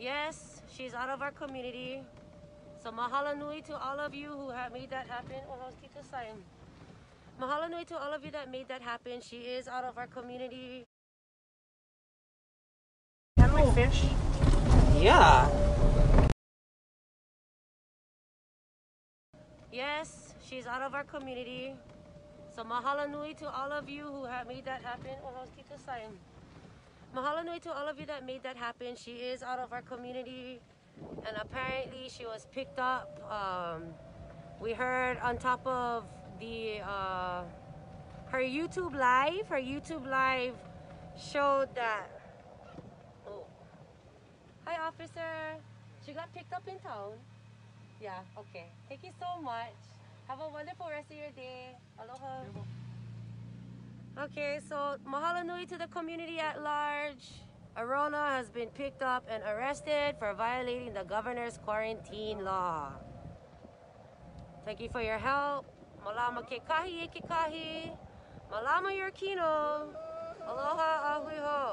Yes, she's out of our community. So mahalo nui to all of you who have made that happen. Oh, how's? Mahalo nui to all of you that made that happen. She is out of our community. Can we fish? Yeah. Yes, she's out of our community. So mahalo nui to all of you who have made that happen. Oh? Mahalo nui to all of you that made that happen. She is out of our community, and apparently she was picked up. Um, we heard on top of the uh, her YouTube live. Her YouTube live showed that. Oh, hi officer. She got picked up in town. Yeah. Okay. Thank you so much. Have a wonderful rest of your day. Aloha. Okay, so mahalo nui to the community at large. Aarona has been picked up and arrested for violating the governor's quarantine law. Thank you for your help. Malama ke kahi e ke kahi. Malama your kino. Aloha ahui ho.